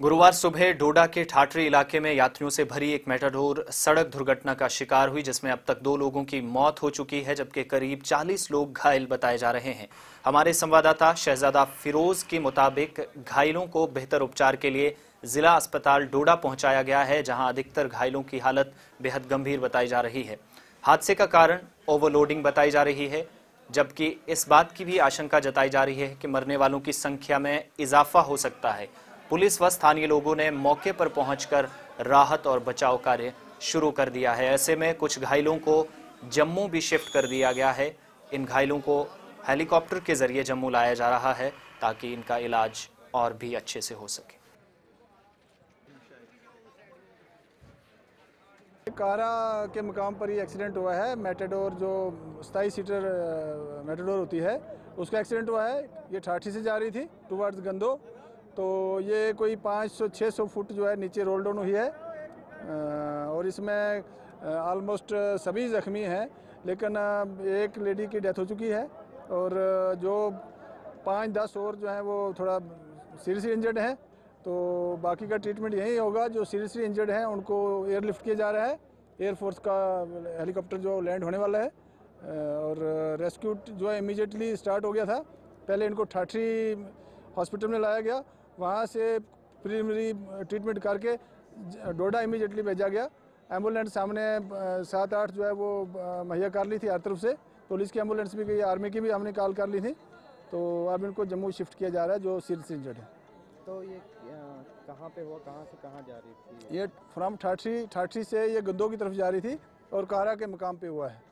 गुरुवार सुबह डोडा के ठाठरी इलाके में यात्रियों से भरी एक मेटाडोर सड़क दुर्घटना का शिकार हुई, जिसमें अब तक दो लोगों की मौत हो चुकी है, जबकि करीब 40 लोग घायल बताए जा रहे हैं। हमारे संवाददाता शहजादा फिरोज के मुताबिक घायलों को बेहतर उपचार के लिए जिला अस्पताल डोडा पहुँचाया गया है, जहाँ अधिकतर घायलों की हालत बेहद गंभीर बताई जा रही है। हादसे का कारण ओवरलोडिंग बताई जा रही है, जबकि इस बात की भी आशंका जताई जा रही है कि मरने वालों की संख्या में इजाफा हो सकता है। पुलिस व स्थानीय लोगों ने मौके पर पहुंचकर राहत और बचाव कार्य शुरू कर दिया है। ऐसे में कुछ घायलों को जम्मू भी शिफ्ट कर दिया गया है। इन घायलों को हेलीकॉप्टर के ज़रिए जम्मू लाया जा रहा है ताकि इनका इलाज और भी अच्छे से हो सके। कारा के मकाम पर ये एक्सीडेंट हुआ है। मेटाडोर जो सताईस सीटर मेटाडोर होती है, उसका एक्सीडेंट हुआ है। ये ठाठी से जा रही थी, टूवर्ड्स गंदो। तो ये कोई 500-600 फुट जो है नीचे रोल डाउन हुई है। और इसमें ऑलमोस्ट सभी ज़ख्मी हैं, लेकिन एक लेडी की डेथ हो चुकी है। और जो पाँच दस और जो हैं वो थोड़ा सीरियसली इंजर्ड हैं। तो बाकी का ट्रीटमेंट यही होगा, जो सीरियसली इंजर्ड हैं, उनको एयरलिफ्ट किया जा रहा है। एयरफोर्स का हेलीकॉप्टर जो लैंड होने वाला है। और रेस्क्यू जो है इमीडिएटली स्टार्ट हो गया था। पहले इनको ठाठरी हॉस्पिटल में लाया गया। वहाँ से प्रीलिमिनरी ट्रीटमेंट करके डोडा इमीडिएटली भेजा गया। एंबुलेंस सामने सात आठ जो है वो मुहैया कर ली थी हर तरफ़ से। पुलिस की एंबुलेंस भी गई आर्मी की भी हमने कॉल कर ली थी। तो अब इनको जम्मू शिफ्ट किया जा रहा है जो सीरियस इंजर्ड है। तो ये कहाँ पे हुआ कहाँ से कहाँ जा रही थी? ये फ्रॉम ठाठी ठाठी से ये गद्दो की तरफ़ जा रही थी और कारा के मकाम पे हुआ है।